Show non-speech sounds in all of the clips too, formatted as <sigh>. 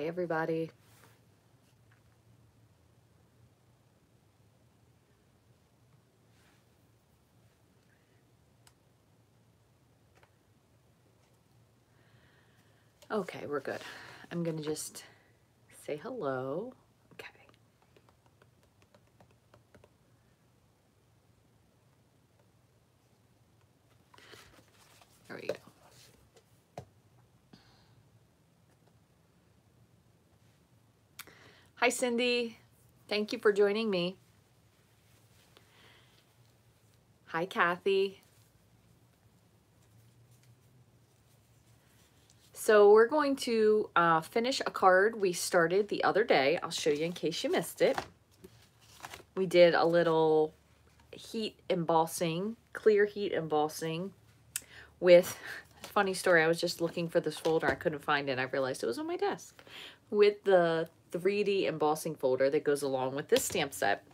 Hi, everybody. Okay, we're good. I'm going to just say hello. Okay. There we go. Hi, Cindy. Thank you for joining me. Hi, Kathy. So we're going to uh, finish a card we started the other day. I'll show you in case you missed it. We did a little heat embossing, clear heat embossing with, funny story, I was just looking for this folder. I couldn't find it. I realized it was on my desk. With the 3D embossing folder that goes along with this stamp set.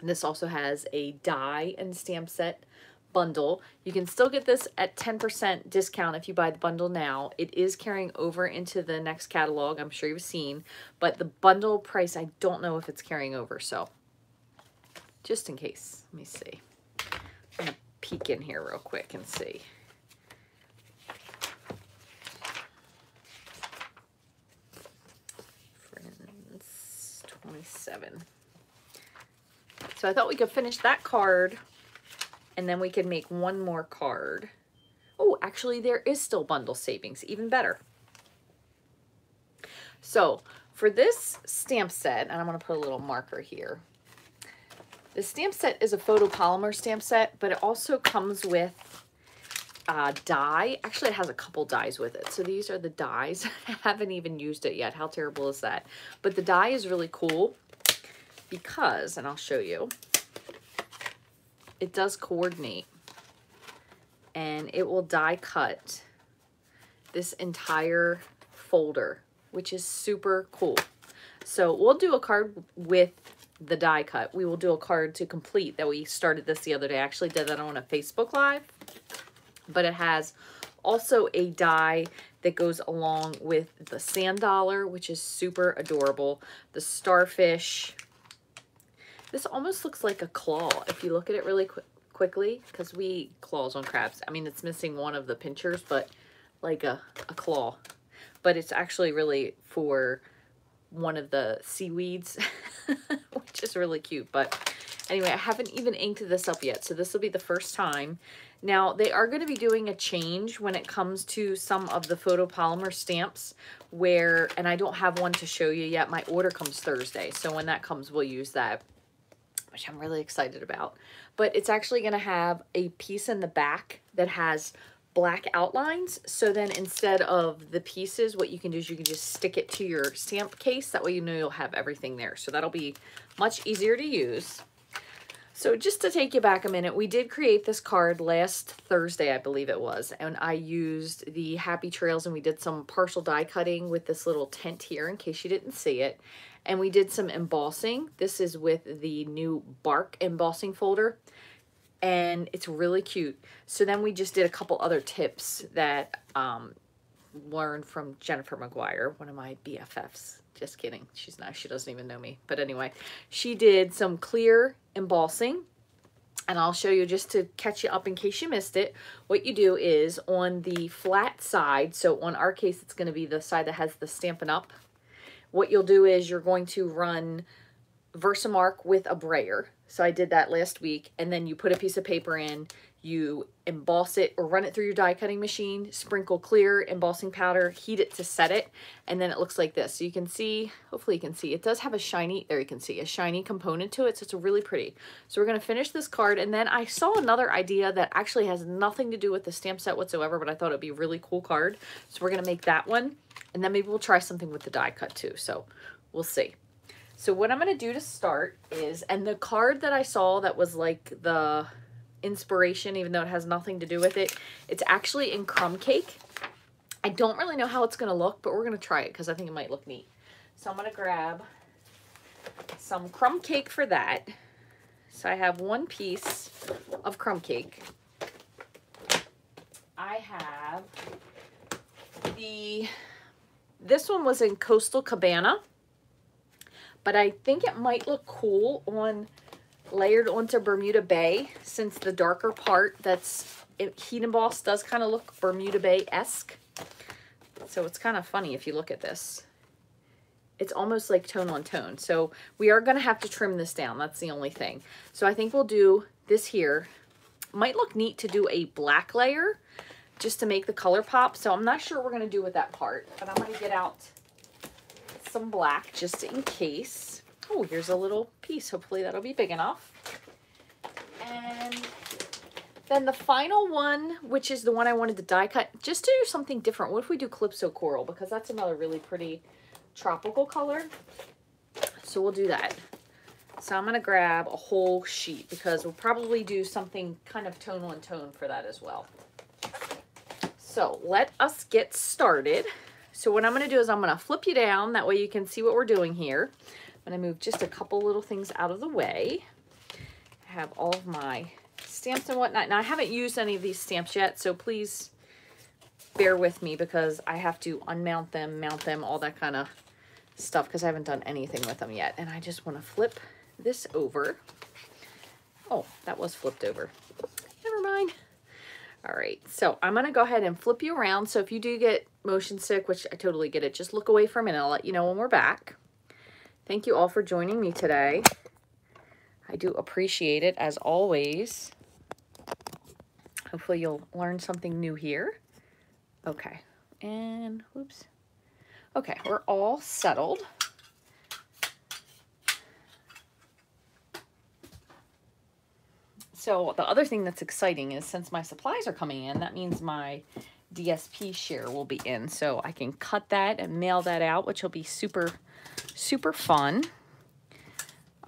And this also has a die and stamp set bundle. You can still get this at 10% discount if you buy the bundle now. It is carrying over into the next catalog, I'm sure you've seen, but the bundle price, I don't know if it's carrying over, so just in case, let me see. I'm gonna peek in here real quick and see. Friends 27. So I thought we could finish that card and then we can make one more card. Oh, actually there is still bundle savings, even better. So for this stamp set, and I'm gonna put a little marker here. The stamp set is a photopolymer stamp set, but it also comes with Uh, a die. Actually, it has a couple dies with it. So these are the dies. <laughs> I haven't even used it yet. How terrible is that? But the die is really cool because, and I'll show you, it does coordinate and it will die cut this entire folder, which is super cool. So we'll do a card with the die cut. We will do a card to complete that we started this the other day. I actually did that on a Facebook Live, but it has also a die that goes along with the sand dollar, which is super adorable. The starfish, this almost looks like a claw if you look at it really qu quickly because we claws on crabs. I mean, it's missing one of the pinchers, but like a, a claw. But it's actually really for one of the seaweeds, <laughs> which is really cute. But anyway, I haven't even inked this up yet, so this will be the first time. Now, they are going to be doing a change when it comes to some of the photopolymer stamps where, and I don't have one to show you yet. My order comes Thursday, so when that comes, we'll use that which I'm really excited about. But it's actually going to have a piece in the back that has black outlines. So then instead of the pieces, what you can do is you can just stick it to your stamp case. That way you know you'll have everything there. So that'll be much easier to use. So just to take you back a minute, we did create this card last Thursday, I believe it was, and I used the Happy Trails and we did some partial die cutting with this little tent here in case you didn't see it and we did some embossing. This is with the new bark embossing folder and it's really cute. So then we just did a couple other tips that um, learned from Jennifer McGuire, one of my BFFs. Just kidding. She's not, she doesn't even know me. But anyway, she did some clear embossing and I'll show you just to catch you up in case you missed it. What you do is on the flat side, so on our case, it's going to be the side that has the Stampin' Up what you'll do is you're going to run Versamark with a brayer. So I did that last week. And then you put a piece of paper in, you emboss it or run it through your die cutting machine, sprinkle clear embossing powder, heat it to set it, and then it looks like this. So you can see, hopefully you can see, it does have a shiny, there you can see, a shiny component to it, so it's really pretty. So we're gonna finish this card, and then I saw another idea that actually has nothing to do with the stamp set whatsoever, but I thought it'd be a really cool card. So we're gonna make that one, and then maybe we'll try something with the die cut too, so we'll see. So what I'm going to do to start is, and the card that I saw that was like the inspiration, even though it has nothing to do with it, it's actually in crumb cake. I don't really know how it's going to look, but we're going to try it because I think it might look neat. So I'm going to grab some crumb cake for that. So I have one piece of crumb cake. I have the this one was in Coastal Cabana, but I think it might look cool on layered onto Bermuda Bay since the darker part that's heat embossed does kind of look Bermuda Bay-esque. So it's kind of funny if you look at this. It's almost like tone on tone. So we are going to have to trim this down. That's the only thing. So I think we'll do this here. Might look neat to do a black layer just to make the color pop. So I'm not sure we're going to do with that part. But I'm going to get out some black just in case. Oh, here's a little piece. Hopefully that'll be big enough. And then the final one, which is the one I wanted to die cut, just to do something different. What if we do Calypso Coral? Because that's another really pretty tropical color. So we'll do that. So I'm going to grab a whole sheet because we'll probably do something kind of tonal and tone for that as well. So let us get started. So what I'm going to do is I'm going to flip you down. That way you can see what we're doing here. I'm to move just a couple little things out of the way. I have all of my stamps and whatnot. Now I haven't used any of these stamps yet, so please bear with me because I have to unmount them, mount them, all that kind of stuff because I haven't done anything with them yet. And I just want to flip this over. Oh, that was flipped over. Never mind. All right, so I'm going to go ahead and flip you around. So if you do get motion sick, which I totally get it, just look away for a minute. I'll let you know when we're back. Thank you all for joining me today. I do appreciate it as always. Hopefully you'll learn something new here. Okay, and whoops. Okay, we're all settled. So the other thing that's exciting is since my supplies are coming in, that means my DSP share will be in. So I can cut that and mail that out, which will be super, super fun.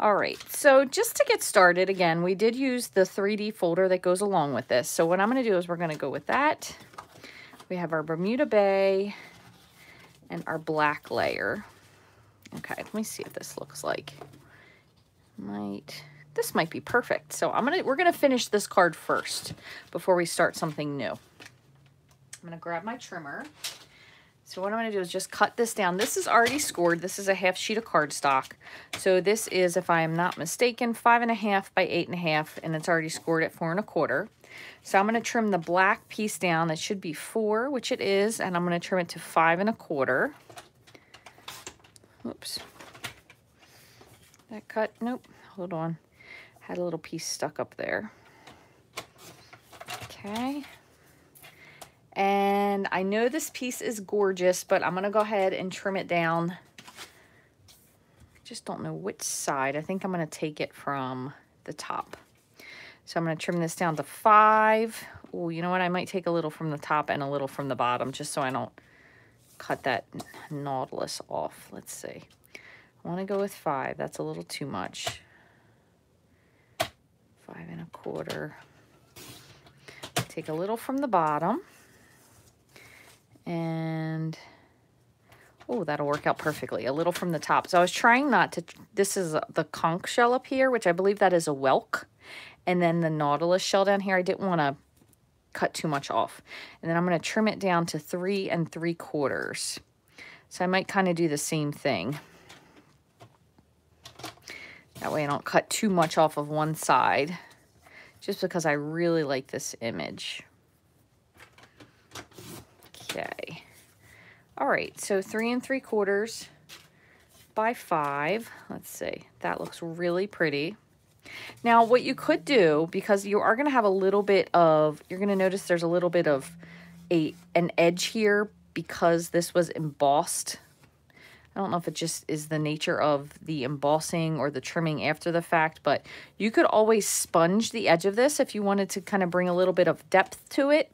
All right, so just to get started, again, we did use the 3D folder that goes along with this. So what I'm gonna do is we're gonna go with that. We have our Bermuda Bay and our black layer. Okay, let me see if this looks like. Might, this might be perfect. So I'm gonna, we're gonna finish this card first before we start something new. I'm gonna grab my trimmer. So what I'm to do is just cut this down. This is already scored. This is a half sheet of cardstock. So this is, if I am not mistaken, five and a half by eight and a half, and it's already scored at four and a quarter. So I'm going to trim the black piece down. That should be four, which it is, and I'm going to trim it to five and a quarter. Oops. That cut, nope, hold on. Had a little piece stuck up there. Okay. And I know this piece is gorgeous, but I'm going to go ahead and trim it down. Just don't know which side. I think I'm going to take it from the top. So I'm going to trim this down to five. Oh, you know what? I might take a little from the top and a little from the bottom just so I don't cut that nautilus off. Let's see. I want to go with five. That's a little too much. Five and a quarter. Take a little from the bottom. And, oh, that'll work out perfectly. A little from the top. So I was trying not to, this is the conch shell up here, which I believe that is a whelk. And then the nautilus shell down here, I didn't want to cut too much off. And then I'm going to trim it down to three and three quarters. So I might kind of do the same thing. That way I don't cut too much off of one side just because I really like this image. Okay. All right, so three and three quarters by five. Let's see, that looks really pretty. Now, what you could do, because you are going to have a little bit of, you're going to notice there's a little bit of a an edge here because this was embossed. I don't know if it just is the nature of the embossing or the trimming after the fact, but you could always sponge the edge of this if you wanted to kind of bring a little bit of depth to it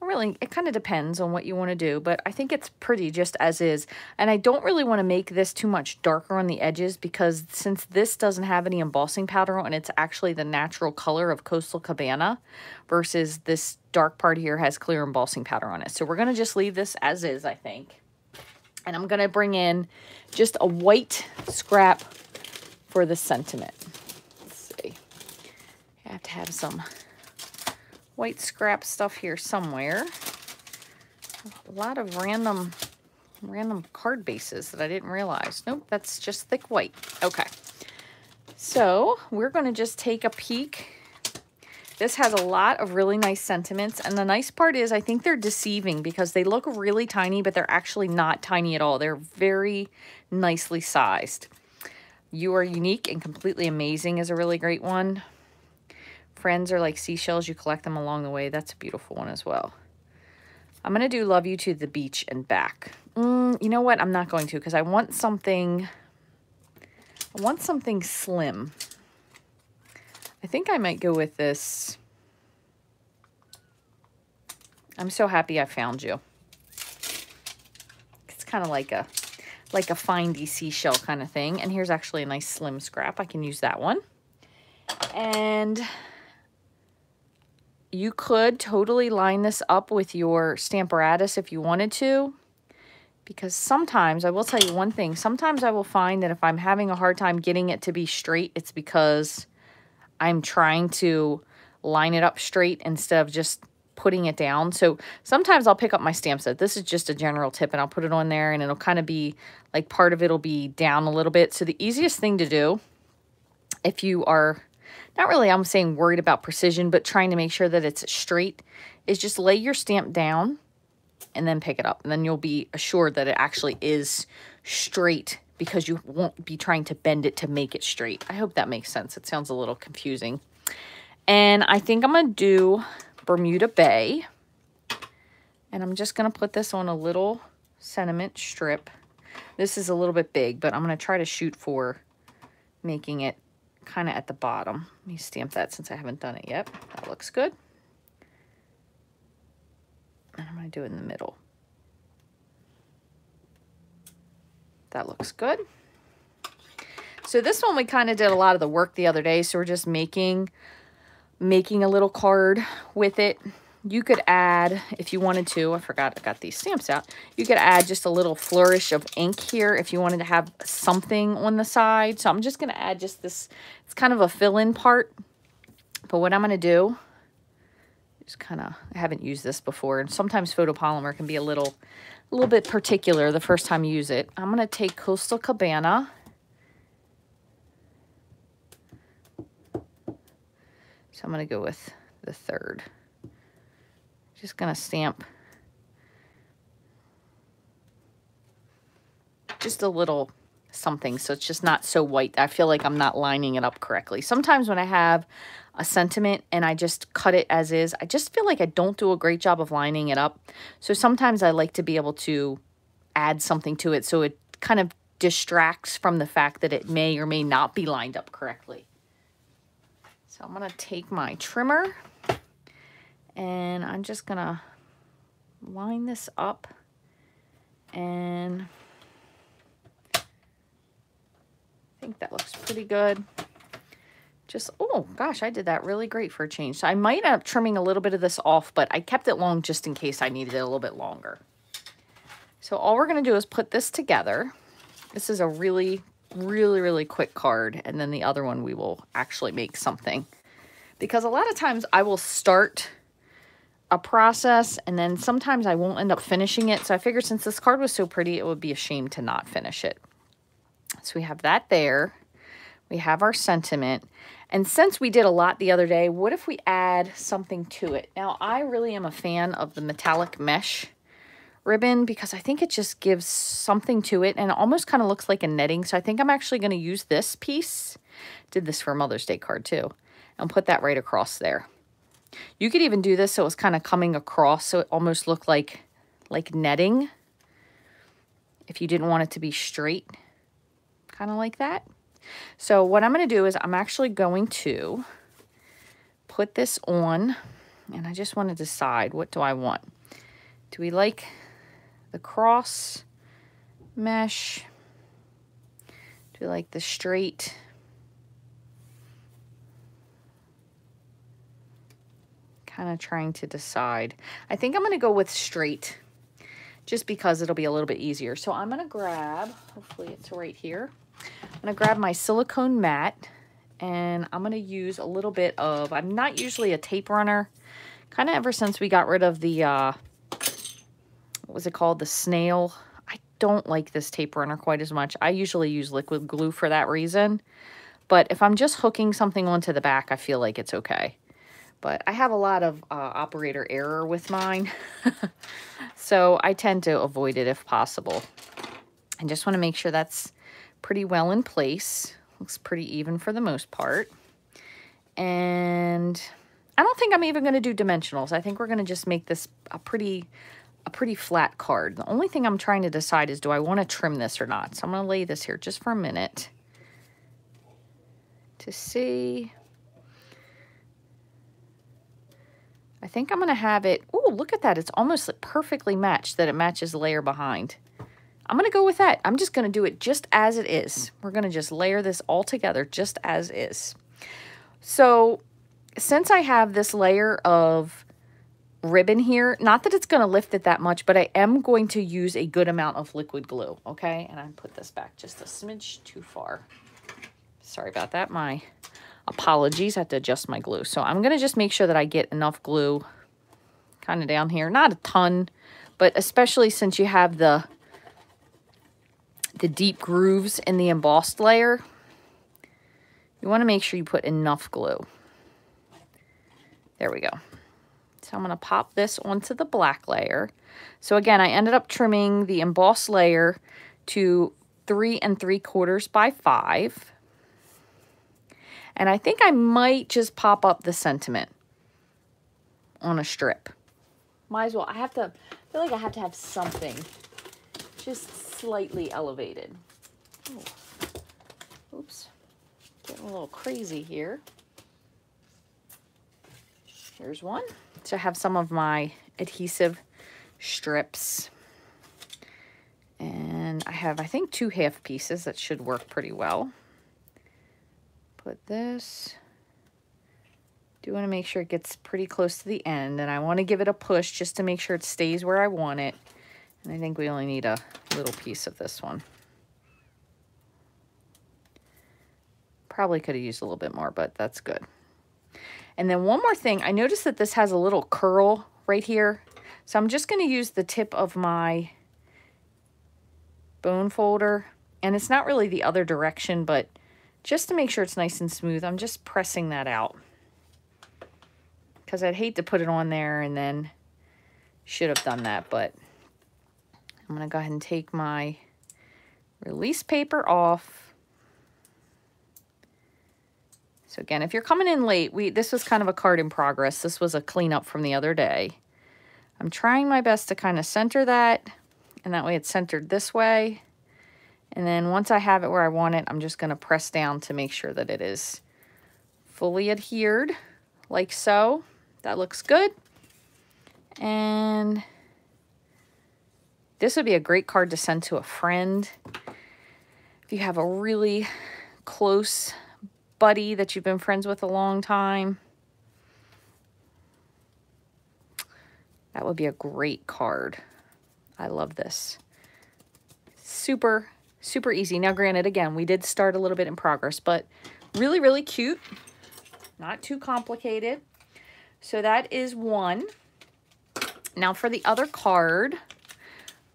really, it kind of depends on what you want to do, but I think it's pretty just as is. And I don't really want to make this too much darker on the edges because since this doesn't have any embossing powder on, it's actually the natural color of Coastal Cabana versus this dark part here has clear embossing powder on it. So we're going to just leave this as is, I think. And I'm going to bring in just a white scrap for the sentiment. Let's see. I have to have some white scrap stuff here somewhere. A lot of random random card bases that I didn't realize. Nope, that's just thick white. Okay. So we're going to just take a peek. This has a lot of really nice sentiments. And the nice part is I think they're deceiving because they look really tiny, but they're actually not tiny at all. They're very nicely sized. You are unique and completely amazing is a really great one. Friends are like seashells. You collect them along the way. That's a beautiful one as well. I'm going to do Love You to the Beach and Back. Mm, you know what? I'm not going to because I want something... I want something slim. I think I might go with this. I'm so happy I found you. It's kind of like a like a findy seashell kind of thing. And here's actually a nice slim scrap. I can use that one. And you could totally line this up with your Stamparatus if you wanted to. Because sometimes, I will tell you one thing, sometimes I will find that if I'm having a hard time getting it to be straight, it's because I'm trying to line it up straight instead of just putting it down. So sometimes I'll pick up my stamp set. This is just a general tip and I'll put it on there and it'll kind of be like part of it'll be down a little bit. So the easiest thing to do if you are not really, I'm saying worried about precision, but trying to make sure that it's straight, is just lay your stamp down and then pick it up. And then you'll be assured that it actually is straight because you won't be trying to bend it to make it straight. I hope that makes sense. It sounds a little confusing. And I think I'm going to do Bermuda Bay. And I'm just going to put this on a little sentiment strip. This is a little bit big, but I'm going to try to shoot for making it kind of at the bottom. Let me stamp that since I haven't done it yet. That looks good. And I'm going to do it in the middle. That looks good. So this one we kind of did a lot of the work the other day. So we're just making making a little card with it you could add, if you wanted to, I forgot I got these stamps out, you could add just a little flourish of ink here if you wanted to have something on the side. So I'm just going to add just this, it's kind of a fill-in part. But what I'm going to do is kind of, I haven't used this before, and sometimes photopolymer can be a little, a little bit particular the first time you use it. I'm going to take Coastal Cabana. So I'm going to go with the third. Just going to stamp just a little something so it's just not so white. I feel like I'm not lining it up correctly. Sometimes when I have a sentiment and I just cut it as is, I just feel like I don't do a great job of lining it up. So sometimes I like to be able to add something to it so it kind of distracts from the fact that it may or may not be lined up correctly. So I'm going to take my trimmer and I'm just gonna line this up and I think that looks pretty good. Just, oh gosh, I did that really great for a change. So I might end up trimming a little bit of this off, but I kept it long just in case I needed it a little bit longer. So all we're gonna do is put this together. This is a really, really, really quick card. And then the other one we will actually make something. Because a lot of times I will start a process and then sometimes I won't end up finishing it. So I figured since this card was so pretty, it would be a shame to not finish it. So we have that there. We have our sentiment. And since we did a lot the other day, what if we add something to it? Now, I really am a fan of the metallic mesh ribbon because I think it just gives something to it and it almost kind of looks like a netting. So I think I'm actually going to use this piece. Did this for a Mother's Day card too. And put that right across there. You could even do this so it was kind of coming across so it almost looked like, like netting. If you didn't want it to be straight, kind of like that. So what I'm going to do is I'm actually going to put this on and I just want to decide what do I want. Do we like the cross mesh? Do we like the straight kind of trying to decide. I think I'm going to go with straight just because it'll be a little bit easier. So I'm going to grab, hopefully it's right here. I'm going to grab my silicone mat and I'm going to use a little bit of, I'm not usually a tape runner, kind of ever since we got rid of the, uh, what was it called? The snail. I don't like this tape runner quite as much. I usually use liquid glue for that reason. But if I'm just hooking something onto the back, I feel like it's okay. But I have a lot of uh, operator error with mine. <laughs> so I tend to avoid it if possible. I just want to make sure that's pretty well in place. Looks pretty even for the most part. And I don't think I'm even going to do dimensionals. I think we're going to just make this a pretty a pretty flat card. The only thing I'm trying to decide is do I want to trim this or not. So I'm going to lay this here just for a minute to see. I think I'm going to have it. Oh, look at that. It's almost perfectly matched that it matches the layer behind. I'm going to go with that. I'm just going to do it just as it is. We're going to just layer this all together just as is. So since I have this layer of ribbon here, not that it's going to lift it that much, but I am going to use a good amount of liquid glue, okay? And I put this back just a smidge too far. Sorry about that. My apologies. I have to adjust my glue. So I'm going to just make sure that I get enough glue kind of down here. Not a ton, but especially since you have the the deep grooves in the embossed layer, you want to make sure you put enough glue. There we go. So I'm going to pop this onto the black layer. So again, I ended up trimming the embossed layer to three and three quarters by five. And I think I might just pop up the sentiment on a strip. Might as well. I have to, I feel like I have to have something just slightly elevated. Ooh. Oops. Getting a little crazy here. Here's one. So I have some of my adhesive strips. And I have, I think, two half pieces that should work pretty well. Put this. Do want to make sure it gets pretty close to the end. And I want to give it a push just to make sure it stays where I want it. And I think we only need a little piece of this one. Probably could have used a little bit more, but that's good. And then one more thing, I noticed that this has a little curl right here. So I'm just going to use the tip of my bone folder. And it's not really the other direction, but just to make sure it's nice and smooth, I'm just pressing that out. Because I'd hate to put it on there and then should have done that, but I'm going to go ahead and take my release paper off. So again, if you're coming in late, we this was kind of a card in progress. This was a cleanup from the other day. I'm trying my best to kind of center that, and that way it's centered this way. And then once I have it where I want it, I'm just going to press down to make sure that it is fully adhered, like so. That looks good. And this would be a great card to send to a friend. If you have a really close buddy that you've been friends with a long time. That would be a great card. I love this. Super, super easy. Now, granted, again, we did start a little bit in progress, but really, really cute. Not too complicated. So that is one. Now for the other card,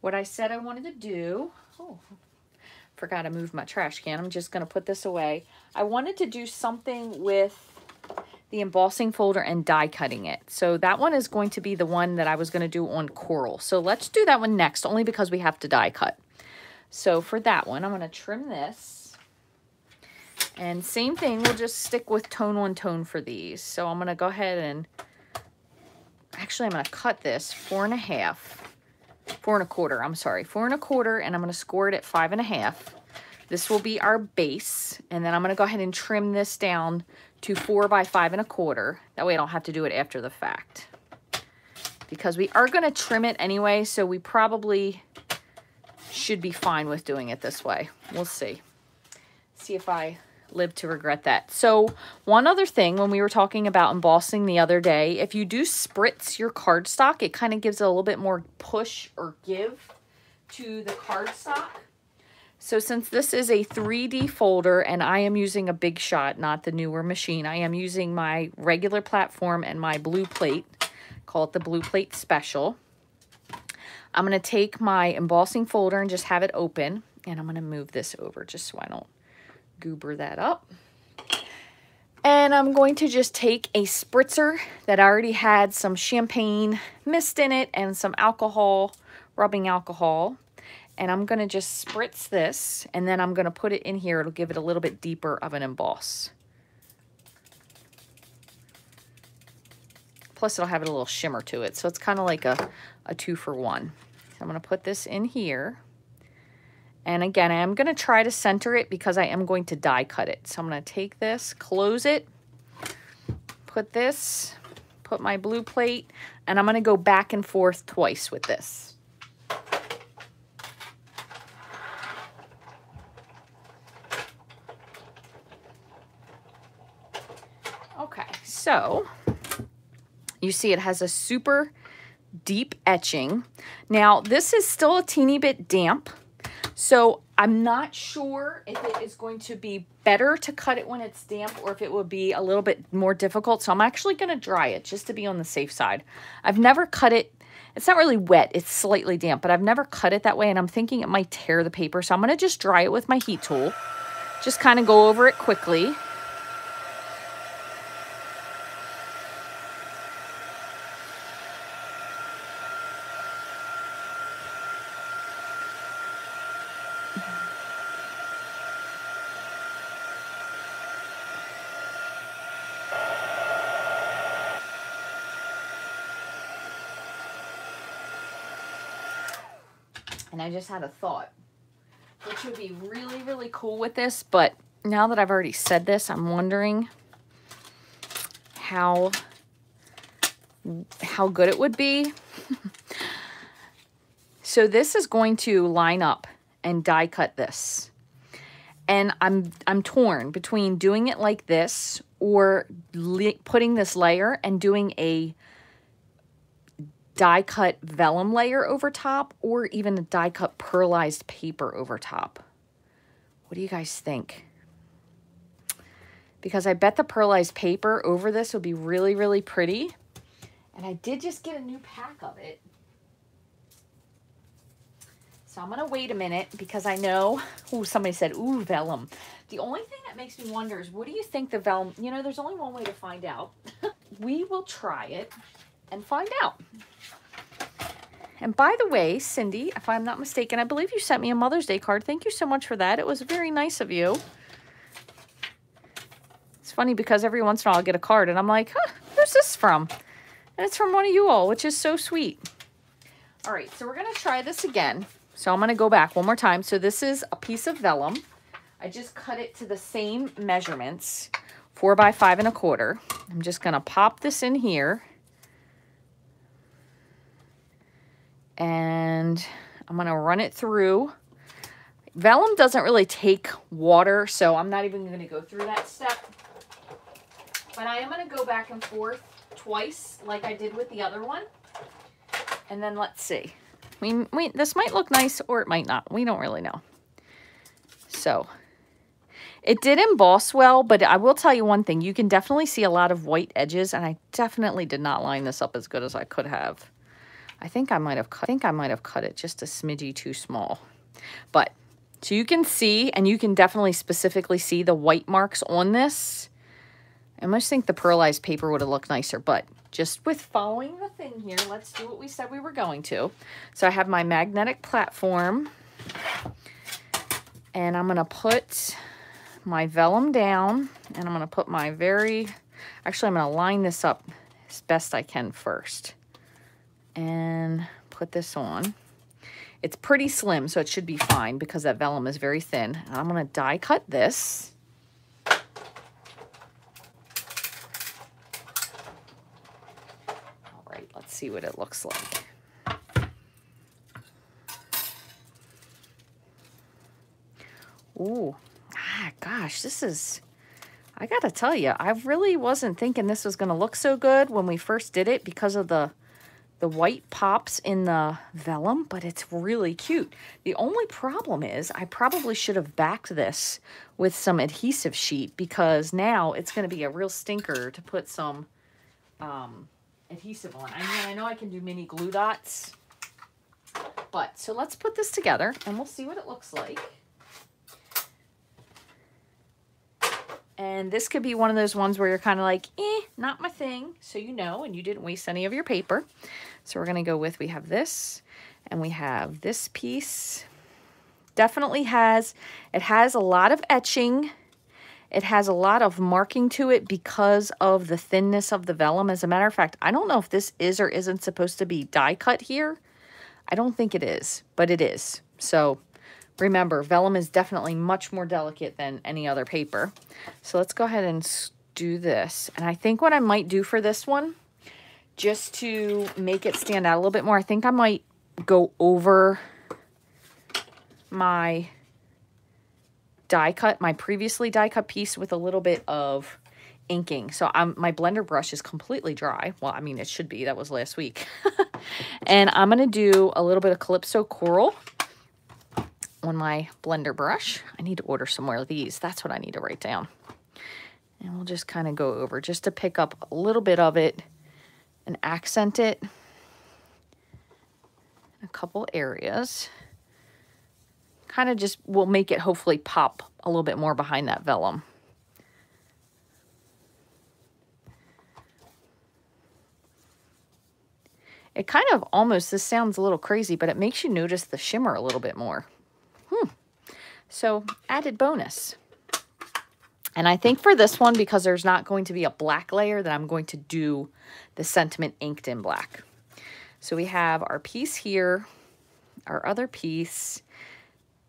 what I said I wanted to do, oh, forgot to move my trash can. I'm just going to put this away. I wanted to do something with the embossing folder and die cutting it. So that one is going to be the one that I was going to do on coral. So let's do that one next, only because we have to die cut. So for that one, I'm going to trim this. And same thing, we'll just stick with tone on tone for these. So I'm going to go ahead and, actually I'm going to cut this four and a half four and a quarter, I'm sorry, four and a quarter, and I'm going to score it at five and a half. This will be our base, and then I'm going to go ahead and trim this down to four by five and a quarter. That way I don't have to do it after the fact. Because we are going to trim it anyway, so we probably should be fine with doing it this way. We'll see. See if I live to regret that. So one other thing, when we were talking about embossing the other day, if you do spritz your cardstock, it kind of gives a little bit more push or give to the cardstock. So since this is a 3D folder and I am using a Big Shot, not the newer machine, I am using my regular platform and my blue plate, call it the blue plate special. I'm going to take my embossing folder and just have it open. And I'm going to move this over just so I don't goober that up. And I'm going to just take a spritzer that I already had some champagne mist in it and some alcohol, rubbing alcohol. And I'm going to just spritz this and then I'm going to put it in here. It'll give it a little bit deeper of an emboss. Plus it'll have a little shimmer to it. So it's kind of like a, a two for one. So I'm going to put this in here. And again, I am going to try to center it because I am going to die cut it. So I'm going to take this, close it, put this, put my blue plate, and I'm going to go back and forth twice with this. Okay, so you see it has a super deep etching. Now, this is still a teeny bit damp, so I'm not sure if it is going to be better to cut it when it's damp or if it will be a little bit more difficult. So I'm actually going to dry it just to be on the safe side. I've never cut it. It's not really wet. It's slightly damp, but I've never cut it that way. And I'm thinking it might tear the paper. So I'm going to just dry it with my heat tool. Just kind of go over it quickly. Just had a thought, which would be really, really cool with this. But now that I've already said this, I'm wondering how, how good it would be. <laughs> so this is going to line up and die cut this. And I'm, I'm torn between doing it like this or putting this layer and doing a die cut vellum layer over top or even a die cut pearlized paper over top. What do you guys think? Because I bet the pearlized paper over this would be really, really pretty. And I did just get a new pack of it. So I'm going to wait a minute because I know, oh, somebody said, ooh, vellum. The only thing that makes me wonder is, what do you think the vellum, you know, there's only one way to find out. <laughs> we will try it and find out. And by the way, Cindy, if I'm not mistaken, I believe you sent me a Mother's Day card. Thank you so much for that. It was very nice of you. It's funny because every once in a while I'll get a card and I'm like, huh, who's this from? And it's from one of you all, which is so sweet. All right, so we're going to try this again. So I'm going to go back one more time. So this is a piece of vellum. I just cut it to the same measurements, four by five and a quarter. I'm just going to pop this in here. And I'm going to run it through. Vellum doesn't really take water, so I'm not even going to go through that step. But I am going to go back and forth twice like I did with the other one. And then let's see. We, we, this might look nice or it might not. We don't really know. So it did emboss well, but I will tell you one thing. You can definitely see a lot of white edges, and I definitely did not line this up as good as I could have. I think I might have cut, I think I might have cut it just a smidgy too small. But so you can see, and you can definitely specifically see the white marks on this. I must think the pearlized paper would have looked nicer, but just with following the thing here, let's do what we said we were going to. So I have my magnetic platform, and I'm going to put my vellum down, and I'm going to put my very, actually I'm going to line this up as best I can first and put this on. It's pretty slim, so it should be fine because that vellum is very thin. And I'm going to die cut this. All right, let's see what it looks like. Ooh, ah, gosh, this is, I got to tell you, I really wasn't thinking this was going to look so good when we first did it because of the the white pops in the vellum, but it's really cute. The only problem is I probably should have backed this with some adhesive sheet because now it's going to be a real stinker to put some um, adhesive on. I mean, I know I can do mini glue dots, But, so let's put this together and we'll see what it looks like. And this could be one of those ones where you're kind of like, eh, not my thing. So you know, and you didn't waste any of your paper. So we're going to go with, we have this and we have this piece. Definitely has, it has a lot of etching. It has a lot of marking to it because of the thinness of the vellum. As a matter of fact, I don't know if this is or isn't supposed to be die cut here. I don't think it is, but it is. So remember, vellum is definitely much more delicate than any other paper. So let's go ahead and do this. And I think what I might do for this one, just to make it stand out a little bit more, I think I might go over my die cut, my previously die cut piece with a little bit of inking. So I'm, my blender brush is completely dry. Well, I mean, it should be. That was last week. <laughs> and I'm going to do a little bit of Calypso Coral on my blender brush. I need to order some more of these. That's what I need to write down. And we'll just kind of go over just to pick up a little bit of it and accent it in a couple areas. Kind of just will make it hopefully pop a little bit more behind that vellum. It kind of almost, this sounds a little crazy, but it makes you notice the shimmer a little bit more. Hmm. So added bonus. And I think for this one, because there's not going to be a black layer, that I'm going to do the sentiment inked in black. So we have our piece here, our other piece,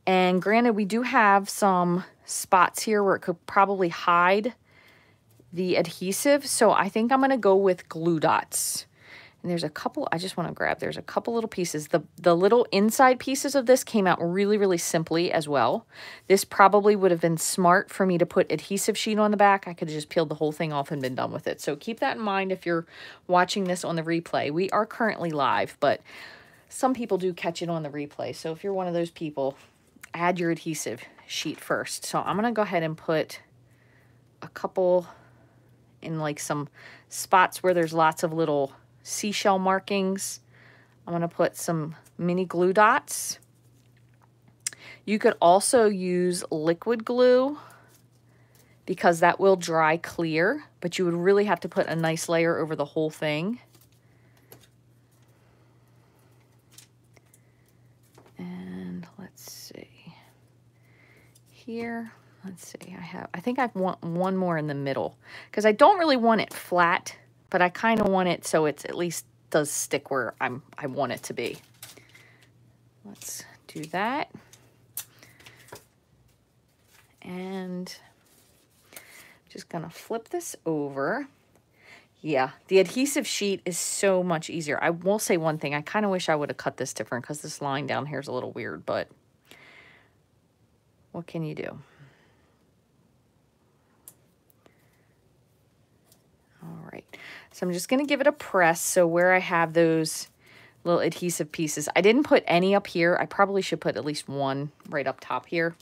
and granted, we do have some spots here where it could probably hide the adhesive. So I think I'm going to go with glue dots. And there's a couple, I just want to grab, there's a couple little pieces. The, the little inside pieces of this came out really, really simply as well. This probably would have been smart for me to put adhesive sheet on the back. I could have just peeled the whole thing off and been done with it. So keep that in mind if you're watching this on the replay. We are currently live, but some people do catch it on the replay. So if you're one of those people, add your adhesive sheet first. So I'm going to go ahead and put a couple in like some spots where there's lots of little seashell markings. I'm going to put some mini glue dots. You could also use liquid glue because that will dry clear, but you would really have to put a nice layer over the whole thing. And let's see. Here, let's see, I have, I think I want one more in the middle because I don't really want it flat but I kind of want it so it's at least does stick where I'm I want it to be. Let's do that. And just gonna flip this over. Yeah, the adhesive sheet is so much easier. I will say one thing. I kind of wish I would have cut this different because this line down here is a little weird, but what can you do? All right. So I'm just going to give it a press. So where I have those little adhesive pieces, I didn't put any up here. I probably should put at least one right up top here.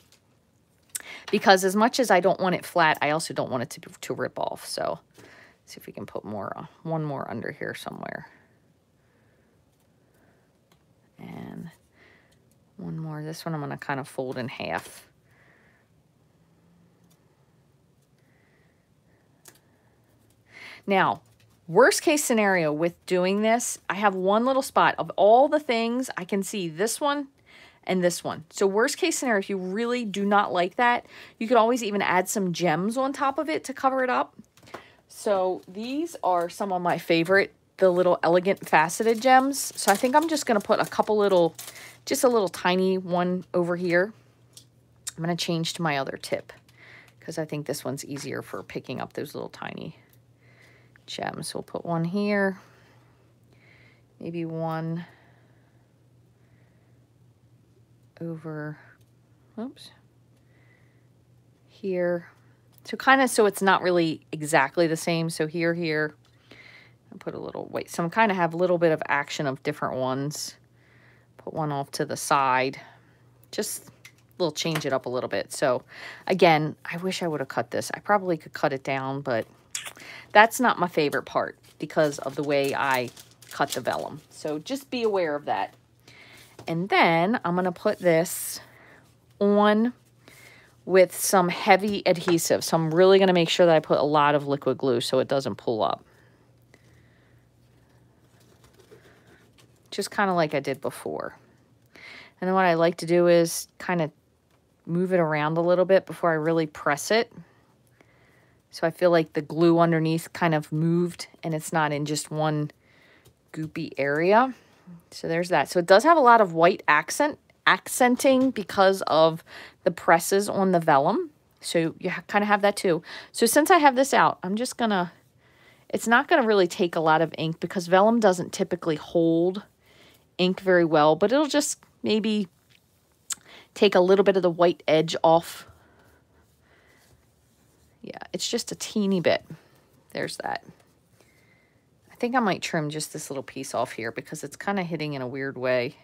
Because as much as I don't want it flat, I also don't want it to, to rip off. So see if we can put more, uh, one more under here somewhere. And one more. This one I'm going to kind of fold in half. Now, Worst case scenario with doing this, I have one little spot of all the things I can see this one and this one. So worst case scenario, if you really do not like that, you could always even add some gems on top of it to cover it up. So these are some of my favorite, the little elegant faceted gems. So I think I'm just going to put a couple little, just a little tiny one over here. I'm going to change to my other tip because I think this one's easier for picking up those little tiny gems. We'll put one here, maybe one over, oops, here. So kind of so it's not really exactly the same. So here, here, I put a little, wait, so I'm kind of have a little bit of action of different ones. Put one off to the side. Just a little change it up a little bit. So again, I wish I would have cut this. I probably could cut it down, but that's not my favorite part because of the way I cut the vellum. So just be aware of that. And then I'm going to put this on with some heavy adhesive. So I'm really going to make sure that I put a lot of liquid glue so it doesn't pull up. Just kind of like I did before. And then what I like to do is kind of move it around a little bit before I really press it. So I feel like the glue underneath kind of moved and it's not in just one goopy area. So there's that. So it does have a lot of white accent accenting because of the presses on the vellum. So you kind of have that too. So since I have this out, I'm just going to, it's not going to really take a lot of ink because vellum doesn't typically hold ink very well, but it'll just maybe take a little bit of the white edge off. Yeah, it's just a teeny bit. There's that. I think I might trim just this little piece off here because it's kind of hitting in a weird way.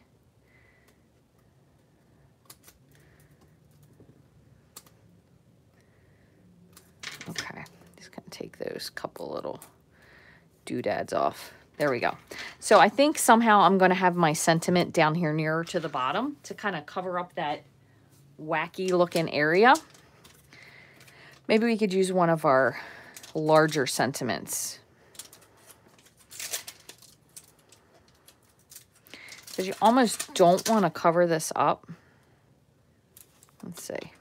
Okay, just gonna take those couple little doodads off. There we go. So I think somehow I'm going to have my sentiment down here nearer to the bottom to kind of cover up that wacky looking area. Maybe we could use one of our larger sentiments. Because you almost don't want to cover this up. Let's see.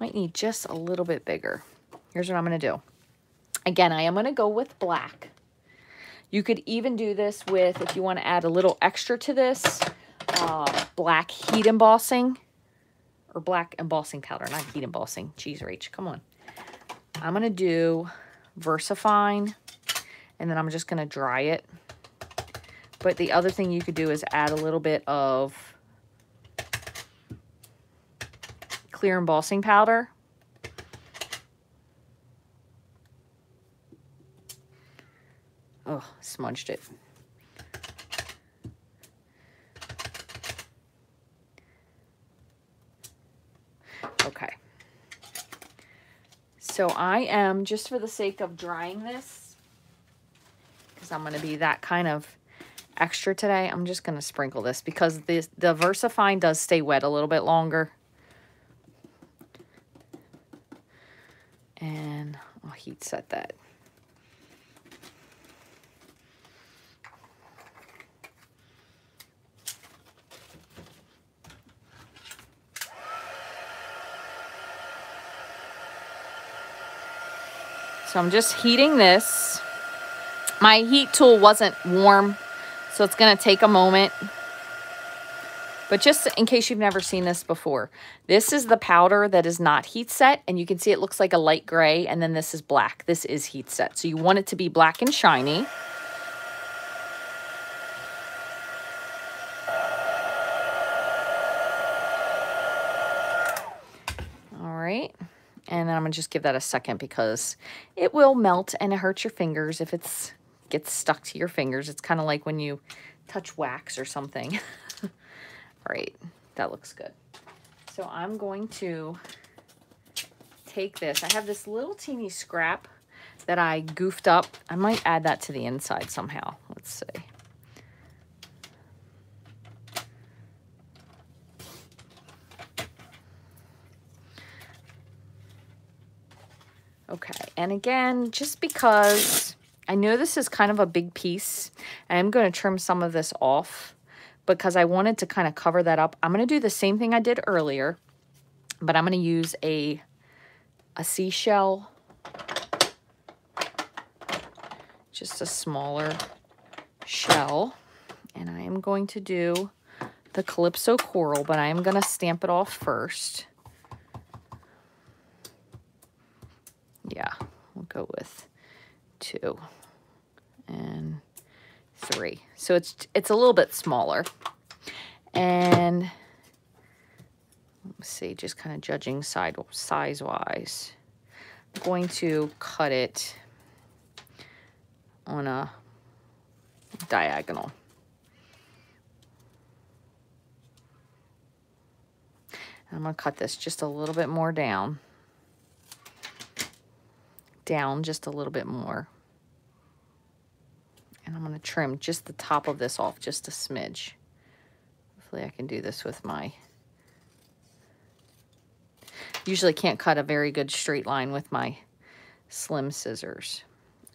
Might need just a little bit bigger. Here's what I'm going to do. Again, I am going to go with black. You could even do this with, if you want to add a little extra to this, uh, black heat embossing or black embossing powder, not heat embossing. Jeez, Rach, come on. I'm going to do VersaFine and then I'm just going to dry it. But the other thing you could do is add a little bit of clear embossing powder. Oh, smudged it. Okay. So I am, just for the sake of drying this, because I'm going to be that kind of extra today, I'm just going to sprinkle this because this, the VersaFine does stay wet a little bit longer. and I'll heat set that. So I'm just heating this. My heat tool wasn't warm, so it's to take a moment. But just in case you've never seen this before, this is the powder that is not heat set. And you can see it looks like a light gray. And then this is black. This is heat set. So you want it to be black and shiny. All right. And then I'm going to just give that a second because it will melt and it hurts your fingers if it's gets stuck to your fingers. It's kind of like when you touch wax or something. <laughs> All right, that looks good. So I'm going to take this. I have this little teeny scrap that I goofed up. I might add that to the inside somehow. Let's see. Okay, and again, just because I know this is kind of a big piece, I'm going to trim some of this off because I wanted to kind of cover that up. I'm going to do the same thing I did earlier, but I'm going to use a, a seashell, just a smaller shell. And I am going to do the Calypso Coral, but I am going to stamp it off first. Yeah, we'll go with two and three. So it's it's a little bit smaller. And let's see, just kind of judging side size wise. I'm going to cut it on a diagonal. I'm going to cut this just a little bit more down. Down just a little bit more. And I'm going to trim just the top of this off just a smidge. Hopefully I can do this with my... Usually can't cut a very good straight line with my slim scissors.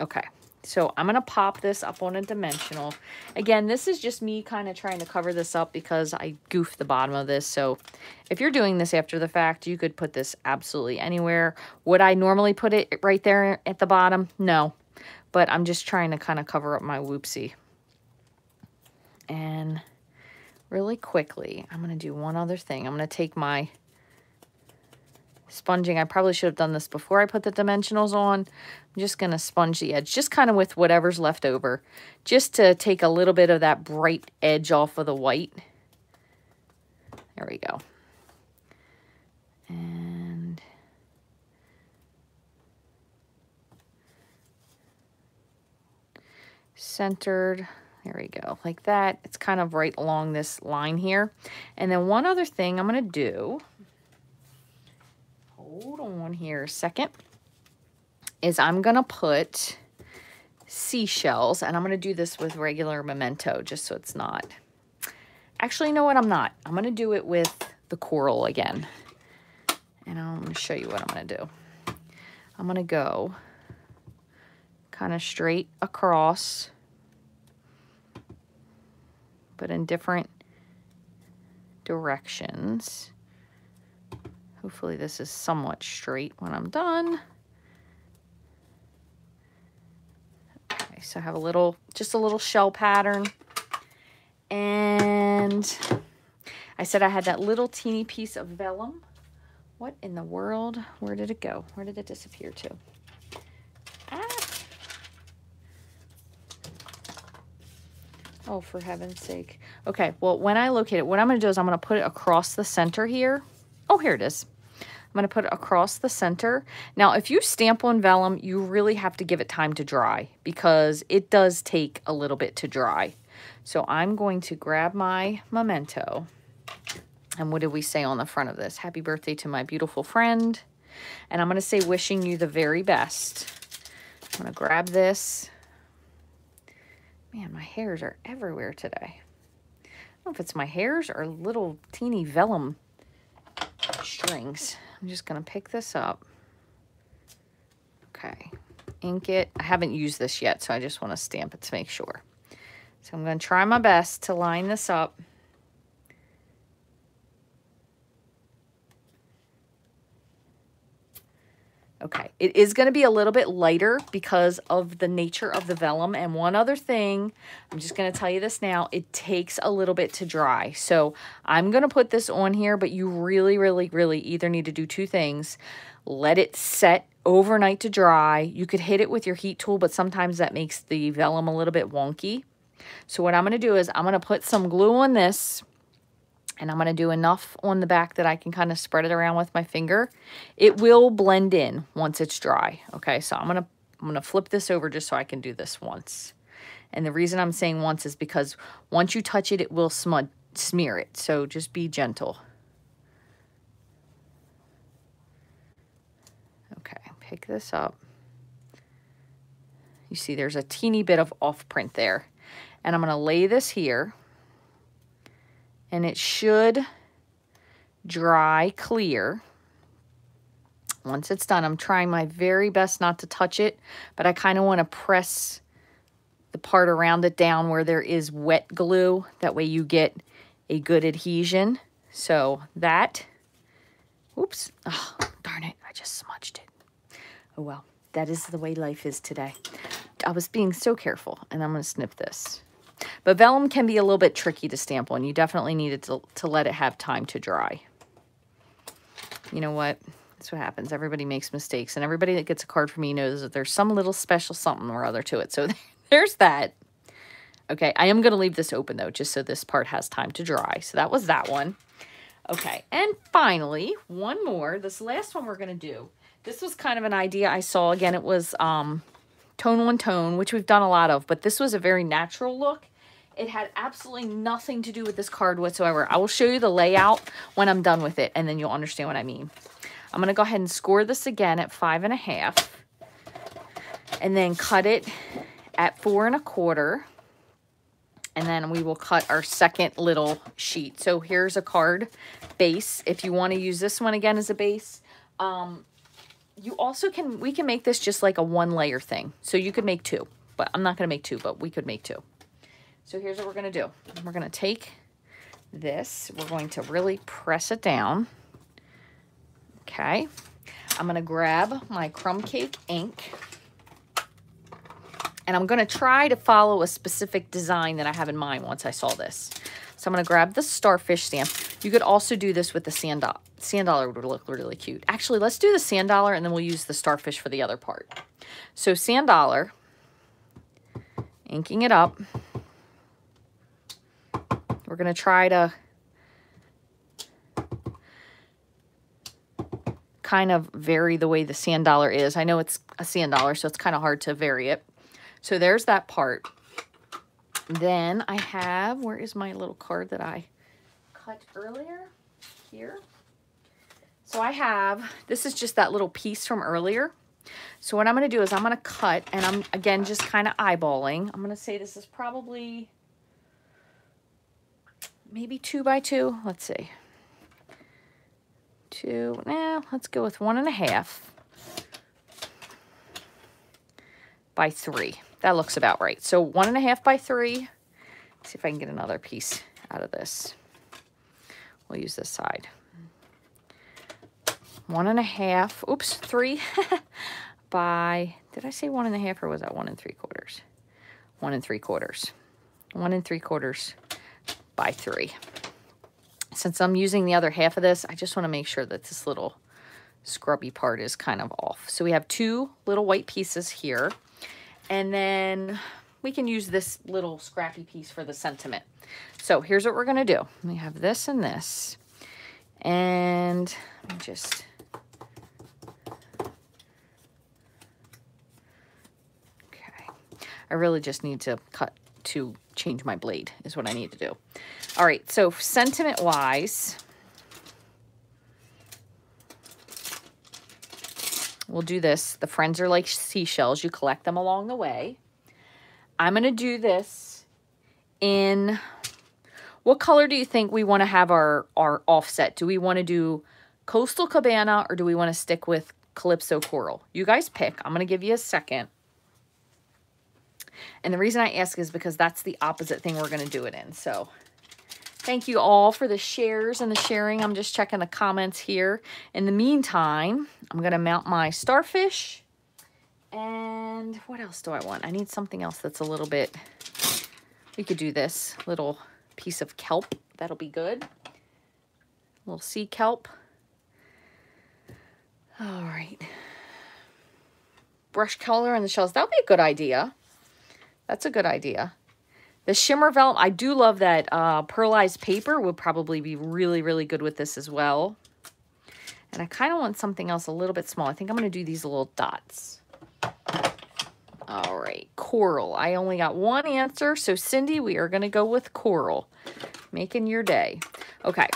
Okay. So I'm going to pop this up on a dimensional. Again, this is just me kind of trying to cover this up because I goofed the bottom of this. So if you're doing this after the fact, you could put this absolutely anywhere. Would I normally put it right there at the bottom? No. But I'm just trying to kind of cover up my whoopsie. And really quickly, I'm going to do one other thing. I'm going to take my sponging. I probably should have done this before I put the dimensionals on. I'm just going to sponge the edge, just kind of with whatever's left over, just to take a little bit of that bright edge off of the white. There we go. And centered. There we go, like that. It's kind of right along this line here. And then one other thing I'm going to do hold on here a second, is I'm going to put seashells, and I'm going to do this with regular memento, just so it's not. Actually, you know what? I'm not. I'm going to do it with the coral again. And I'm going to show you what I'm going to do. I'm going to go kind of straight across, but in different directions. Hopefully this is somewhat straight when I'm done. Okay, so I have a little, just a little shell pattern. And I said I had that little teeny piece of vellum. What in the world? Where did it go? Where did it disappear to? Ah. Oh, for heaven's sake. Okay, well, when I locate it, what I'm going to do is I'm going to put it across the center here. Oh, here it is. I'm going to put it across the center. Now, if you stamp on vellum, you really have to give it time to dry because it does take a little bit to dry. So I'm going to grab my memento. And what did we say on the front of this? Happy birthday to my beautiful friend. And I'm going to say wishing you the very best. I'm going to grab this. Man, my hairs are everywhere today. I don't know if it's my hairs or little teeny vellum strings. I'm just going to pick this up. Okay. Ink it. I haven't used this yet, so I just want to stamp it to make sure. So I'm going to try my best to line this up. Okay, it is going to be a little bit lighter because of the nature of the vellum. And one other thing, I'm just going to tell you this now, it takes a little bit to dry. So I'm going to put this on here, but you really, really, really either need to do two things. Let it set overnight to dry. You could hit it with your heat tool, but sometimes that makes the vellum a little bit wonky. So what I'm going to do is I'm going to put some glue on this and I'm going to do enough on the back that I can kind of spread it around with my finger. It will blend in once it's dry. Okay, so I'm going to I'm going to flip this over just so I can do this once. And the reason I'm saying once is because once you touch it, it will smud smear it. So just be gentle. Okay, pick this up. You see there's a teeny bit of off print there. And I'm going to lay this here and it should dry clear. Once it's done, I'm trying my very best not to touch it, but I kind of want to press the part around it down where there is wet glue. That way you get a good adhesion. So that, oops, oh, darn it, I just smudged it. Oh well, that is the way life is today. I was being so careful, and I'm going to snip this. But vellum can be a little bit tricky to stamp on. You definitely need to, to let it have time to dry. You know what? That's what happens. Everybody makes mistakes. And everybody that gets a card from me knows that there's some little special something or other to it. So <laughs> there's that. Okay, I am going to leave this open, though, just so this part has time to dry. So that was that one. Okay, and finally, one more. This last one we're going to do. This was kind of an idea I saw. Again, it was um, tone one tone, which we've done a lot of, but this was a very natural look. It had absolutely nothing to do with this card whatsoever. I will show you the layout when I'm done with it, and then you'll understand what I mean. I'm going to go ahead and score this again at five and a half. and then cut it at four and a quarter. And then we will cut our second little sheet. So here's a card base. If you want to use this one again as a base, um, you also can, we can make this just like a one layer thing. So you could make two, but I'm not going to make two, but we could make two. So here's what we're going to do. We're going to take this, we're going to really press it down. Okay. I'm going to grab my crumb cake ink and I'm going to try to follow a specific design that I have in mind once I saw this. So I'm going to grab the starfish stamp. You could also do this with the sand dollar. Sand dollar would look really cute. Actually, let's do the sand dollar and then we'll use the starfish for the other part. So sand dollar, inking it up. We're going to try to kind of vary the way the sand dollar is. I know it's a sand dollar, so it's kind of hard to vary it. So there's that part. Then I have, where is my little card that I cut earlier? Here. So I have, this is just that little piece from earlier. So what I'm going to do is I'm going to cut, and I'm, again, just kind of eyeballing. I'm going to say this is probably maybe two by two. Let's see. Two, now let's go with one and a half by three. That looks about right. So one and a half by three. Let's see if I can get another piece out of this. We'll use this side. One and a half, oops, three <laughs> by, did I say one and a half or was that one and three quarters? One and three quarters. One and three quarters by three. Since I'm using the other half of this, I just want to make sure that this little scrubby part is kind of off. So we have two little white pieces here. And then we can use this little scrappy piece for the sentiment. So here's what we're going to do. We have this and this. And just... Okay. I really just need to cut to change my blade is what I need to do. All right, so sentiment-wise... We'll do this. The friends are like seashells. You collect them along the way. I'm going to do this in... What color do you think we want to have our, our offset? Do we want to do Coastal Cabana or do we want to stick with Calypso Coral? You guys pick. I'm going to give you a second. And the reason I ask is because that's the opposite thing we're going to do it in. So Thank you all for the shares and the sharing. I'm just checking the comments here. In the meantime, I'm going to mount my starfish. And what else do I want? I need something else that's a little bit... We could do this little piece of kelp. That'll be good. A little sea kelp. All right. Brush color on the shells. That'll be a good idea. That's a good idea. The shimmer vellum, I do love that uh, pearlized paper would probably be really, really good with this as well. And I kind of want something else a little bit small. I think I'm going to do these little dots. All right, coral. I only got one answer. So, Cindy, we are going to go with coral. Making your day. Okay,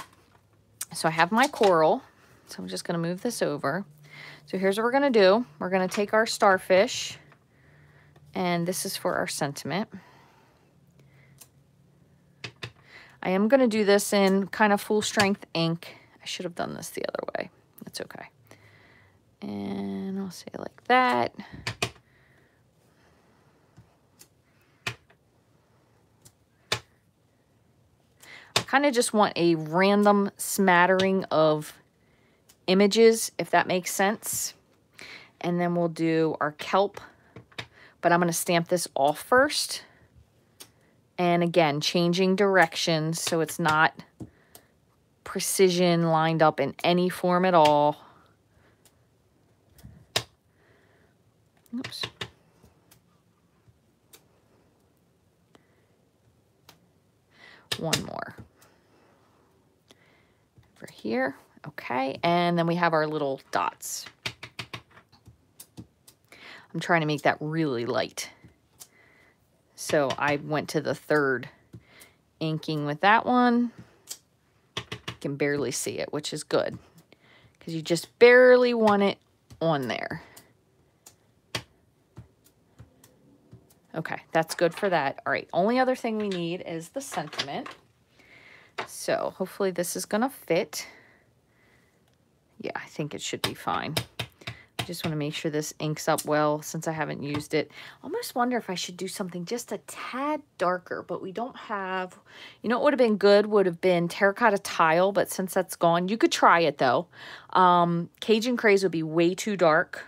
so I have my coral. So I'm just going to move this over. So here's what we're going to do. We're going to take our starfish. And this is for our sentiment. I am going to do this in kind of full strength ink. I should have done this the other way. That's okay. And I'll say like that. I kind of just want a random smattering of images, if that makes sense. And then we'll do our kelp, but I'm going to stamp this off first. And again, changing directions so it's not precision lined up in any form at all. Oops. One more. Over here. Okay, and then we have our little dots. I'm trying to make that really light. So I went to the third inking with that one. You can barely see it, which is good. Because you just barely want it on there. Okay, that's good for that. All right, only other thing we need is the sentiment. So hopefully this is to fit. Yeah, I think it should be fine. Just want to make sure this inks up well since I haven't used it. Almost wonder if I should do something just a tad darker, but we don't have, you know what would have been good would have been terracotta tile, but since that's gone, you could try it though. Um, Cajun Craze would be way too dark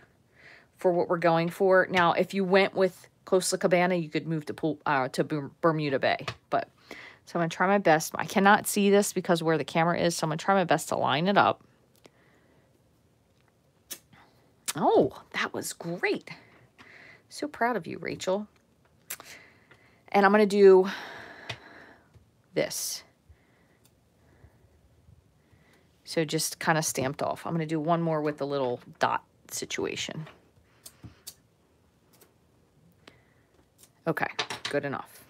for what we're going for. Now, if you went with Coastal Cabana, you could move to, pool, uh, to Bermuda Bay, but so I'm going to try my best. I cannot see this because where the camera is, so I'm going to try my best to line it up. Oh, that was great. So proud of you, Rachel. And I'm going to do this. So just kind of stamped off. I'm going to do one more with the little dot situation. Okay, good enough.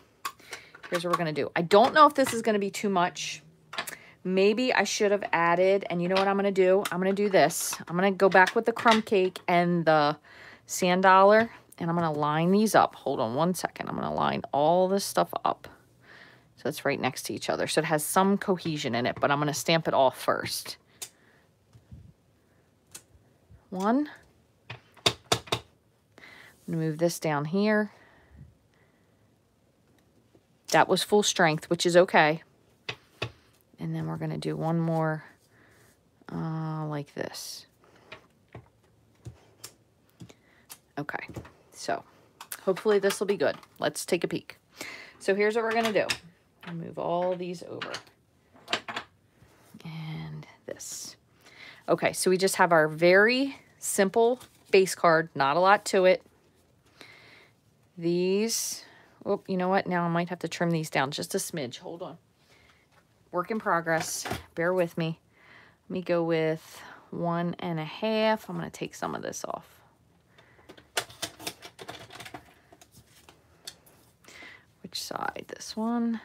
Here's what we're going to do. I don't know if this is going to be too much. Maybe I should have added, and you know what I'm going to do? I'm going to do this. I'm going to go back with the crumb cake and the sand dollar, and I'm going to line these up. Hold on one second. I'm going to line all this stuff up. So it's right next to each other. So it has some cohesion in it, but I'm going to stamp it all first. One. I'm going to move this down here. That was full strength, which is okay. And then we're going to do one more uh, like this. Okay, so hopefully this will be good. Let's take a peek. So here's what we're going to do. Move all these over. And this. Okay, so we just have our very simple base card, not a lot to it. These Oh, you know what? Now I might have to trim these down just a smidge. Hold on. Work in progress. Bear with me. Let me go with one and a half. I'm going to take some of this off. Which side? This one.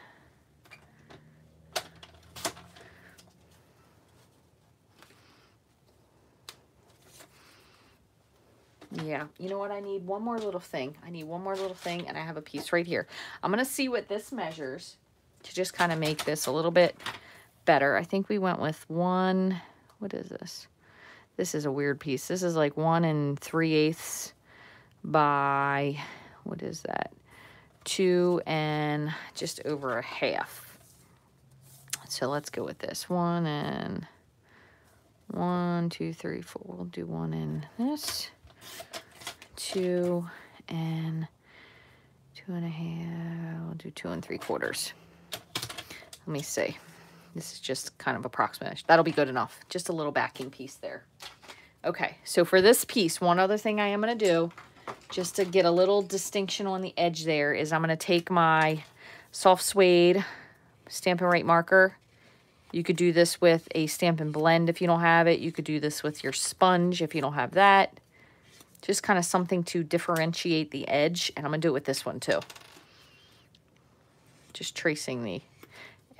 Yeah, you know what? I need one more little thing. I need one more little thing, and I have a piece right here. I'm going to see what this measures to just kind of make this a little bit better. I think we went with one, what is this? This is a weird piece. This is like one and three eighths by, what is that? Two and just over a half. So let's go with this. One and one, two, three, four. We'll do one in this two and two and a half, We'll do two and three quarters. Let me see. This is just kind of approximate. That'll be good enough. Just a little backing piece there. Okay, so for this piece, one other thing I am going to do, just to get a little distinction on the edge there, is I'm going to take my soft suede Stampin' Write marker. You could do this with a Stampin' Blend if you don't have it. You could do this with your sponge if you don't have that. Just kind of something to differentiate the edge. And I'm going to do it with this one too. Just tracing the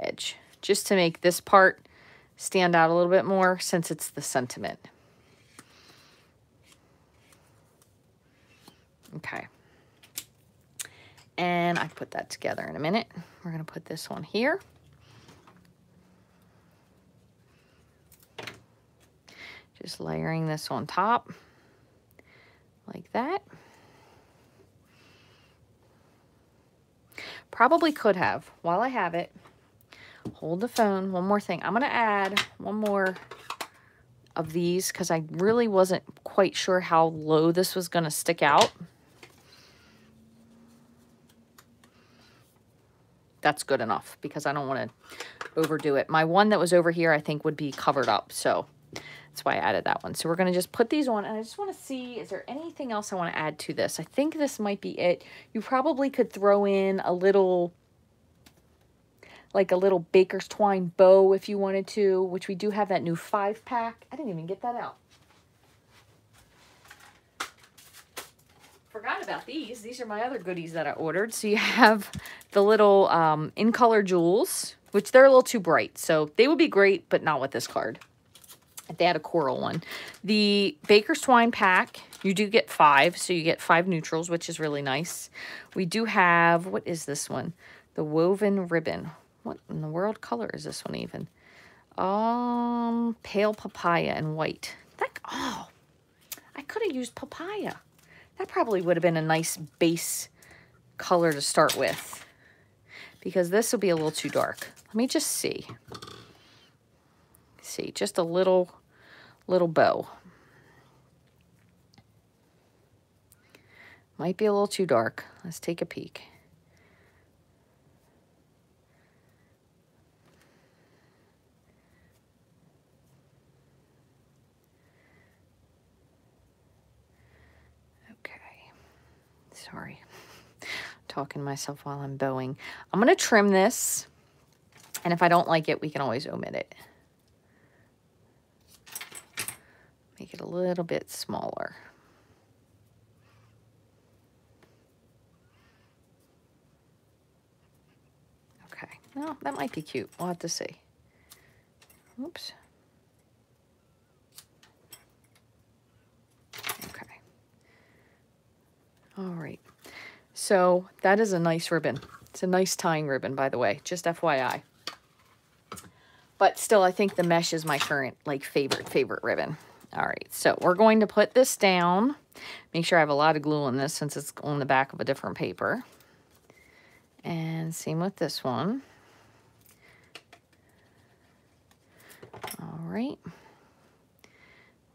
edge. Just to make this part stand out a little bit more since it's the sentiment. Okay. And I put that together in a minute. We're going to put this one here. Just layering this on top like that. Probably could have, while I have it, hold the phone. One more thing. I'm going to add one more of these because I really wasn't quite sure how low this was going to stick out. That's good enough because I don't want to overdo it. My one that was over here I think would be covered up. So that's why I added that one. So we're going to just put these on. And I just want to see, is there anything else I want to add to this? I think this might be it. You probably could throw in a little, like a little baker's twine bow if you wanted to, which we do have that new five pack. I didn't even get that out. Forgot about these. These are my other goodies that I ordered. So you have the little um, in color jewels, which they're a little too bright. So they would be great, but not with this card. They had a coral one. The Baker's Twine pack You do get five, so you get five neutrals, which is really nice. We do have, what is this one? The woven ribbon. What in the world color is this one even? Um, pale papaya and white. That, oh, I could have used papaya. That probably would have been a nice base color to start with because this will be a little too dark. Let me just see. See, just a little, little bow. Might be a little too dark. Let's take a peek. Okay. Sorry. talking to myself while I'm bowing. I'm going to trim this. And if I don't like it, we can always omit it. Make it a little bit smaller. Okay, well, that might be cute. We'll have to see. Oops. Okay. All right. So that is a nice ribbon. It's a nice tying ribbon, by the way, just FYI. But still, I think the mesh is my current, like, favorite, favorite ribbon. All right, so we're going to put this down. Make sure I have a lot of glue on this since it's on the back of a different paper. And same with this one. All right.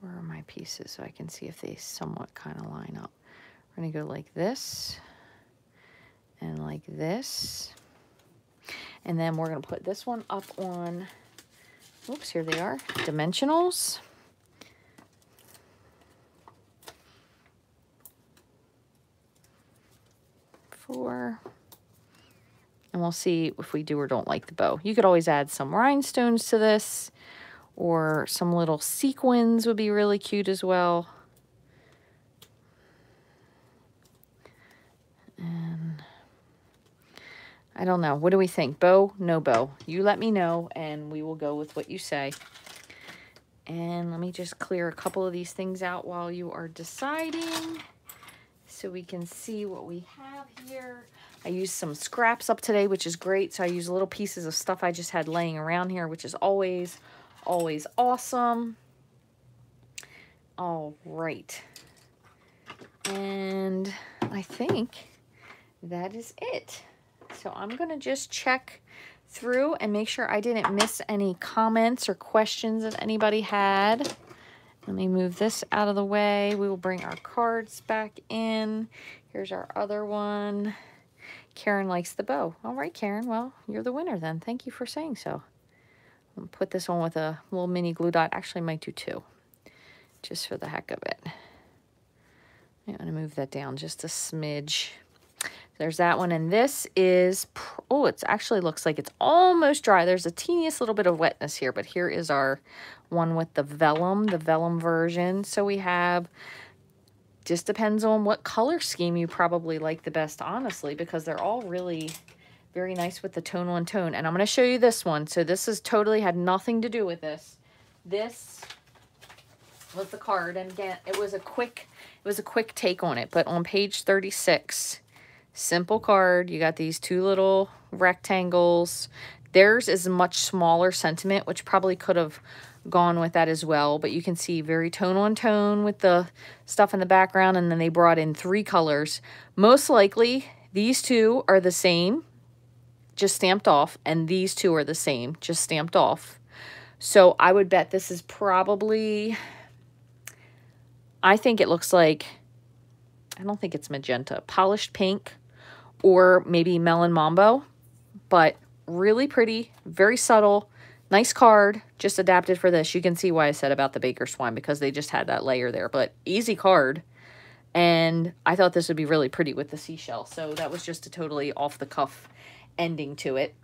Where are my pieces so I can see if they somewhat kind of line up? We're to go like this and like this. And then we're to put this one up on, oops, here they are, dimensionals. Four. And we'll see if we do or don't like the bow. You could always add some rhinestones to this or some little sequins would be really cute as well. I don't know. What do we think? Bow? No bow. You let me know and we will go with what you say. And let me just clear a couple of these things out while you are deciding so we can see what we have here. I used some scraps up today, which is great. So I use little pieces of stuff I just had laying around here, which is always, always awesome. All right. And I think that is it. So I'm going to just check through and make sure I didn't miss any comments or questions that anybody had. Let me move this out of the way. We will bring our cards back in. Here's our other one. Karen likes the bow. All right, Karen. Well, you're the winner then. Thank you for saying so. I'll put this one with a little mini glue dot. Actually, I might do two, just for the heck of it. I'm going to move that down just a smidge. There's that one. And this is, oh, it actually looks like it's almost dry. There's a teeniest little bit of wetness here, but here is our one with the vellum, the vellum version. So we have, just depends on what color scheme you probably like the best, honestly, because they're all really very nice with the tonal and tone. And I'm going to show you this one. So this is totally had nothing to do with this. This was the card. And again, it was a quick, it was a quick take on it. But on page 36, Simple card. You got these two little rectangles. Theirs is a much smaller sentiment, which probably could have gone with that as well. But you can see very tone on tone with the stuff in the background. And then they brought in three colors. Most likely, these two are the same, just stamped off. And these two are the same, just stamped off. So I would bet this is probably, I think it looks like, I don't think it's magenta, polished pink or maybe Melon Mambo, but really pretty, very subtle, nice card, just adapted for this. You can see why I said about the Baker's Twine because they just had that layer there, but easy card. And I thought this would be really pretty with the seashell. So that was just a totally off the cuff ending to it.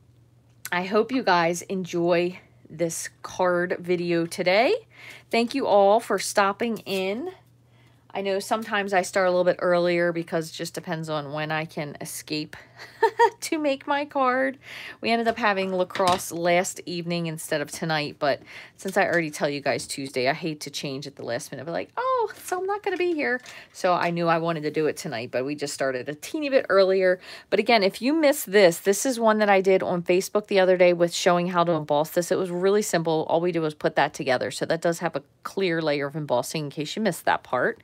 I hope you guys enjoy this card video today. Thank you all for stopping in. I know sometimes I start a little bit earlier because just depends on when I can escape <laughs> to make my card. We ended up having lacrosse last evening instead of tonight, but since I already tell you guys Tuesday, I hate to change at the last minute. But like, oh, oh, so I'm not going to be here. So I knew I wanted to do it tonight, but we just started a teeny bit earlier. But again, if you missed this, this is one that I did on Facebook the other day with showing how to emboss this. It was really simple. All we did was put that together. So that does have a clear layer of embossing in case you missed that part.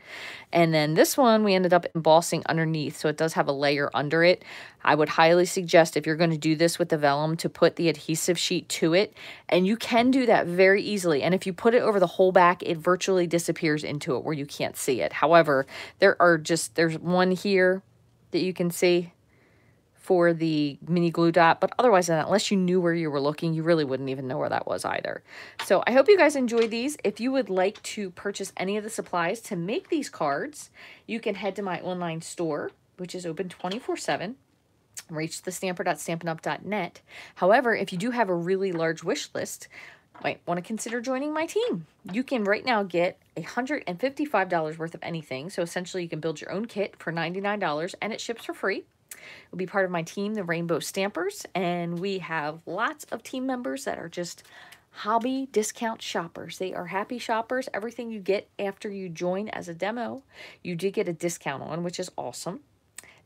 And then this one, we ended up embossing underneath. So it does have a layer under it. I would highly suggest if you're going to do this with the vellum to put the adhesive sheet to it. And you can do that very easily. And if you put it over the whole back, it virtually disappears into it where you can't see it. However, there are just, there's one here that you can see for the mini glue dot, but otherwise unless you knew where you were looking, you really wouldn't even know where that was either. So I hope you guys enjoyed these. If you would like to purchase any of the supplies to make these cards, you can head to my online store, which is open 24-7 Rach the stamper.stampinup.net. However, if you do have a really large wish list, might want to consider joining my team. You can right now get $155 worth of anything. So essentially you can build your own kit for $99 and it ships for free. You'll be part of my team, the Rainbow Stampers, and we have lots of team members that are just hobby discount shoppers. They are happy shoppers. Everything you get after you join as a demo, you do get a discount on, which is awesome.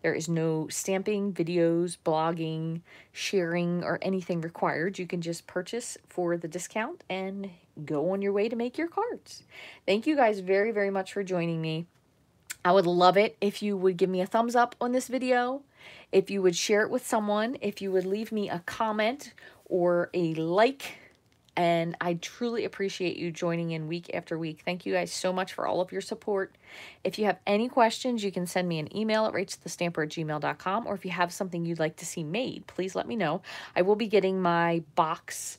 There is no stamping, videos, blogging, sharing, or anything required. You can just purchase for the discount and go on your way to make your cards. Thank you guys very, very much for joining me. I would love it if you would give me a thumbs up on this video, if you would share it with someone, if you would leave me a comment or a like and I truly appreciate you joining in week after week. Thank you guys so much for all of your support. If you have any questions, you can send me an email at rachelthestamper at gmail.com, or if you have something you'd like to see made, please let me know. I will be getting my box,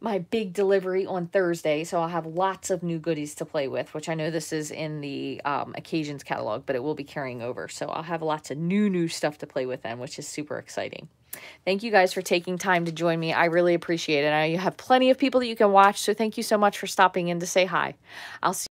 my big delivery on Thursday, so I'll have lots of new goodies to play with, which I know this is in the um, occasions catalog, but it will be carrying over. So I'll have lots of new, new stuff to play with then, which is super exciting. Thank you guys for taking time to join me. I really appreciate it. I know you have plenty of people that you can watch, so thank you so much for stopping in to say hi. I'll see